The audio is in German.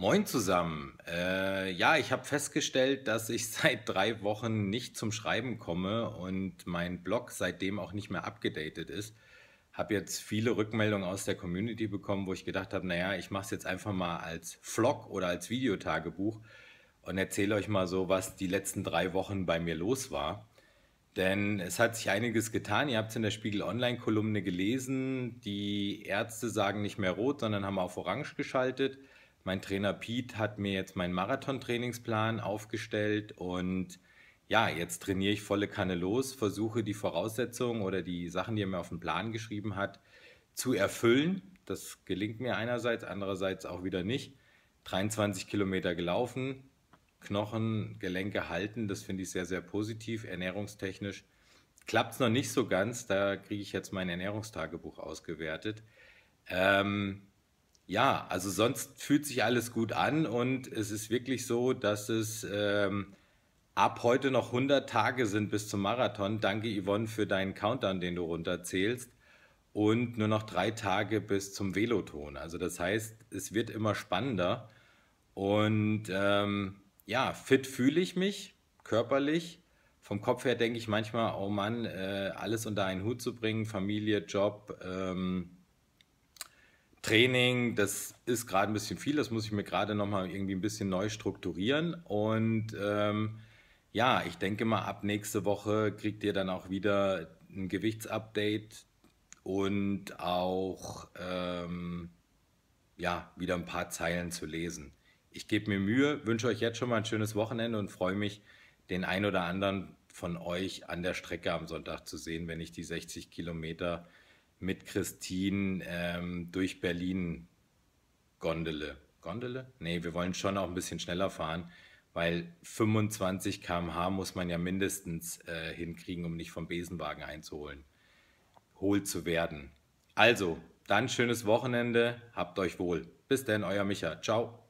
Moin zusammen. Äh, ja, ich habe festgestellt, dass ich seit drei Wochen nicht zum Schreiben komme und mein Blog seitdem auch nicht mehr abgedatet ist. Habe jetzt viele Rückmeldungen aus der Community bekommen, wo ich gedacht habe, naja, ich mache es jetzt einfach mal als Vlog oder als Videotagebuch und erzähle euch mal so, was die letzten drei Wochen bei mir los war. Denn es hat sich einiges getan. Ihr habt es in der Spiegel Online-Kolumne gelesen. Die Ärzte sagen nicht mehr rot, sondern haben auf orange geschaltet. Mein Trainer Pete hat mir jetzt meinen Marathon-Trainingsplan aufgestellt und ja, jetzt trainiere ich volle Kanne los, versuche die Voraussetzungen oder die Sachen, die er mir auf den Plan geschrieben hat, zu erfüllen. Das gelingt mir einerseits, andererseits auch wieder nicht. 23 Kilometer gelaufen, Knochen, Gelenke halten. Das finde ich sehr, sehr positiv, ernährungstechnisch. Klappt es noch nicht so ganz, da kriege ich jetzt mein Ernährungstagebuch ausgewertet. Ähm, ja, also sonst fühlt sich alles gut an und es ist wirklich so, dass es ähm, ab heute noch 100 Tage sind bis zum Marathon. Danke Yvonne für deinen Countdown, den du runterzählst. Und nur noch drei Tage bis zum Veloton. Also das heißt, es wird immer spannender. Und ähm, ja, fit fühle ich mich körperlich. Vom Kopf her denke ich manchmal, oh Mann, äh, alles unter einen Hut zu bringen, Familie, Job, ähm, Training, das ist gerade ein bisschen viel. Das muss ich mir gerade nochmal irgendwie ein bisschen neu strukturieren. Und ähm, ja, ich denke mal, ab nächste Woche kriegt ihr dann auch wieder ein Gewichtsupdate und auch ähm, ja, wieder ein paar Zeilen zu lesen. Ich gebe mir Mühe, wünsche euch jetzt schon mal ein schönes Wochenende und freue mich, den ein oder anderen von euch an der Strecke am Sonntag zu sehen, wenn ich die 60 Kilometer mit Christine ähm, durch Berlin gondele. Gondele? Nee, wir wollen schon auch ein bisschen schneller fahren, weil 25 km/h muss man ja mindestens äh, hinkriegen, um nicht vom Besenwagen einzuholen, holt zu werden. Also, dann schönes Wochenende, habt euch wohl. Bis denn, euer Micha. Ciao.